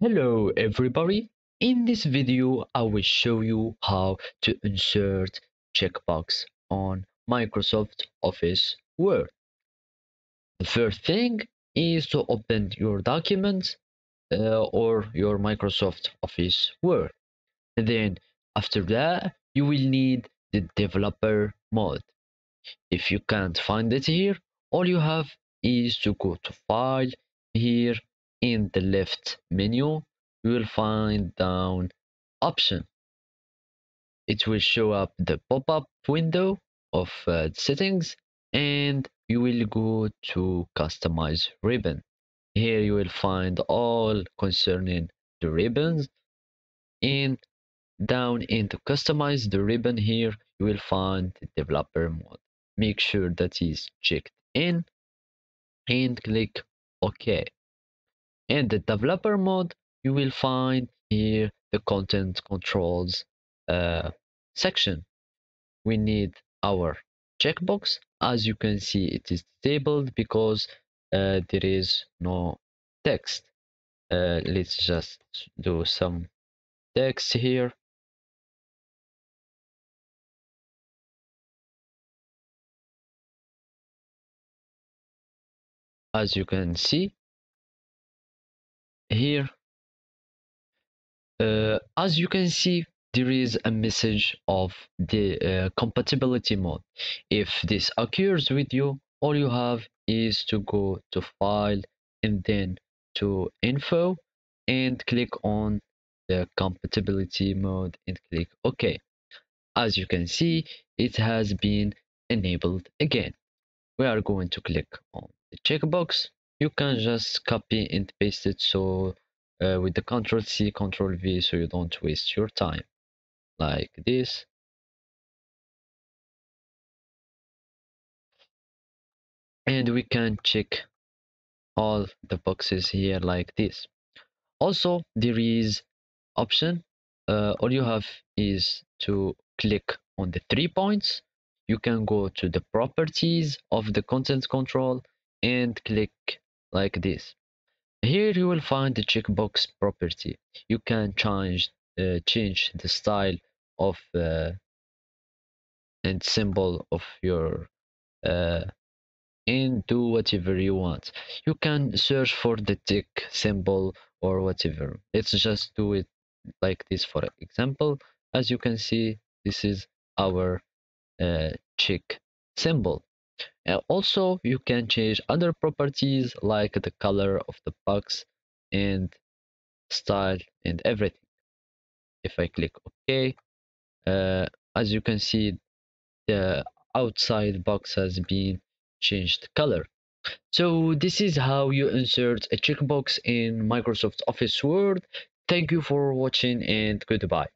Hello everybody! In this video I will show you how to insert checkbox on Microsoft Office Word. The first thing is to open your document uh, or your Microsoft Office Word. And then after that you will need the developer mode. If you can't find it here, all you have is to go to file here in the left menu you will find down option. It will show up the pop-up window of uh, settings and you will go to customize ribbon. Here you will find all concerning the ribbons. And down into customize the ribbon here you will find the developer mode. Make sure that is checked in and click ok in the developer mode you will find here the content controls uh, section. We need our checkbox. As you can see it is disabled because uh, there is no text. Uh, let's just do some text here. As you can see here. Uh, as you can see there is a message of the uh, compatibility mode. If this occurs with you all you have is to go to file and then to info and click on the compatibility mode and click ok. As you can see it has been enabled again. We are going to click on the checkbox you can just copy and paste it so uh, with the control C control V so you don't waste your time. Like this. And we can check all the boxes here like this. Also there is option uh, all you have is to click on the three points. You can go to the properties of the content control and click like this. Here you will find the checkbox property. You can change uh, change the style of uh, and symbol of your uh, and do whatever you want. You can search for the tick symbol or whatever. Let's just do it like this. For example as you can see this is our uh, check symbol uh, also you can change other properties like the color of the box and style and everything. If i click ok uh, as you can see the outside box has been changed color. So this is how you insert a checkbox in microsoft office word. Thank you for watching and goodbye